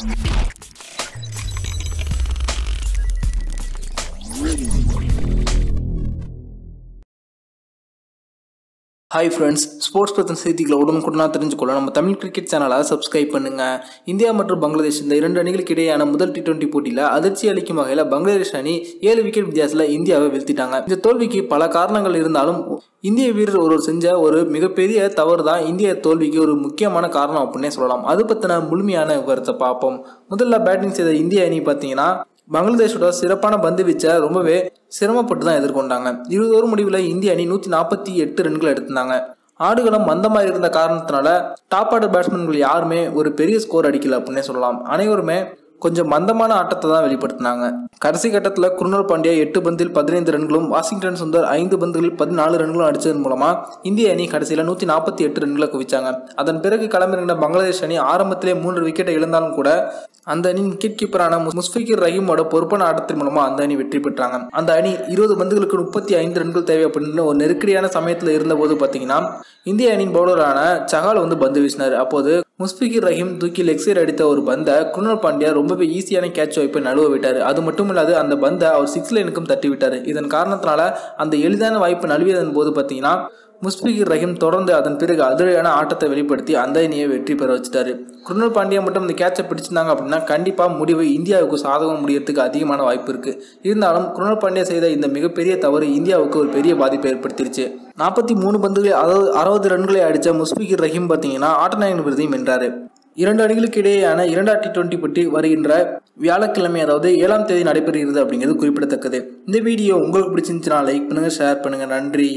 Thank you. Hi friends sports பற்றின செய்திகளை உடனுக்குடனாக தெரிஞ்சுக்கொள்ள நம்ம தமிழ் கிரிக்கெட் சேனலை சப்ஸ்கிரைப் பண்ணுங்கள் இந்தியா மற்றும் பங்களாதேஷ் இந்த இரண்டு அணிகளுக்கு இடையேயான முதல் டி டுவெண்ட்டி போட்டியில் அதிர்ச்சி அளிக்கும் வகையில் பங்களாதேஷ் அணி ஏழு விக்கெட் வித்தியாசத்தில் இந்தியாவை வீழ்த்திட்டாங்க. இந்த தோல்விக்கு பல காரணங்கள் இருந்தாலும் இந்திய வீரர் ஒருவர் செஞ்ச ஒரு மிகப்பெரிய தவறு தான் இந்திய தோல்விக்கு ஒரு முக்கியமான காரணம் அப்படின்னே சொல்லலாம். அது பற்றின முழுமையான விவரத்தை பார்ப்போம். முதல்ல பேட்டிங் செய்த இந்திய அணி பார்த்தீங்கன்னா பங்களாதேஷோட சிறப்பான பந்து வீச்சை ரொம்பவே சிரமப்பட்டு தான் எதிர்கொண்டாங்க. இருபது ஓவர் முடிவில் இந்திய அணி நூற்றி நாற்பத்தி எட்டு ரன்கள் எடுத்திருந்தாங்க. ஆடுகளம் மந்தமாக இருந்த காரணத்தினால டாப் ஆர்டர் பேட்ஸ்மேன்கள் யாருமே ஒரு பெரிய ஸ்கோர் அடிக்கல அப்படின்னே சொல்லலாம். அனைவருமே கொஞ்சம் மந்தமான ஆட்டத்தை தான் வெளிப்படுத்தினாங்க. கடைசி கட்டத்தில் குருணல் பாண்டியா எட்டு பந்தில் பதினைந்து ரன்களும் வாஷிங்டன் சுந்தர் ஐந்து பந்துகளில் பதினாலு ரன்களும் அடித்ததன் மூலமாக இந்திய அணி கடைசியில் நூற்றி நாற்பத்தி எட்டு ரன்களை குவிச்சாங்க. அதன் பிறகு களமிறங்கின பங்களாதேஷ் அணி ஆரம்பத்திலே மூன்று விக்கெட்டை இழந்தாலும் கூட அந்த அணியின் விக்கெட் கீப்பரான முஸ்பிகிர் ரஹீமோட பொறுப்பான ஆட்டத்தின் மூலமா அந்த அணி வெற்றி பெற்றாங்க. அந்த அணி இருபது பந்துகளுக்கு முப்பத்தி ஐந்து ரன்கள் தேவை அப்படின்னு ஒரு நெருக்கடியான சமயத்தில் இருந்தபோது பார்த்தீங்கன்னா இந்திய அணியின் பவுலரான சஹால் வந்து பந்து வீசினார். அப்போது முஸ்பிகிர் ரஹீம் தூக்கி லெக்ஸியர் அடித்த ஒரு பந்தை குருணல் பாண்டியா ரொம்பவே ஈஸியான கேட்ச் வாய்ப்பை நழுவ விட்டார். அது மட்டும் இல்லாது அந்த பந்தை அவர் சிக்ஸ் லைனுக்கும் தட்டி விட்டார் இதன் காரணத்தினால அந்த எளிதான வாய்ப்பு நழுவியதன் போது பார்த்தீங்கன்னா முஸ்பிகிர் ரஹீம் தொடர்ந்து அதன் பிறகு அதிரடியான ஆட்டத்தை வெளிப்படுத்தி அந்த அணியை வெற்றி பெற வச்சுட்டாரு. குருணல் பாண்டியா மட்டும் இந்த கேட்சை பிடிச்சிருந்தாங்க அப்படின்னா கண்டிப்பாக முடிவு இந்தியாவுக்கு சாதகம் முடியறதுக்கு அதிகமான வாய்ப்பு இருக்கு. இருந்தாலும் குருணல் பாண்டியா செய்த இந்த மிகப்பெரிய தவறு இந்தியாவுக்கு ஒரு பெரிய பாதிப்பை ஏற்படுத்திருச்சு. நாற்பத்தி மூணு பந்துகளை அதாவது அறுபது ரன்களை அடித்த முஸ்பிகிர் ரஹீம் பார்த்தீங்கன்னா ஆட்டநாயகன் விருதையும் வென்றாரு. இரண்டு அணிகளுக்கு இடையேயான இரண்டாயிரத்தி டி டுவெண்ட்டி போட்டி வருகின்ற வியாழக்கிழமை அதாவது ஏழாம் தேதி நடைபெறுகிறது அப்படிங்கிறது குறிப்பிடத்தக்கது. இந்த வீடியோ உங்களுக்கு பிடிச்சிருந்துச்சுன்னா லைக் பண்ணுங்கள் ஷேர் பண்ணுங்கள் நன்றி.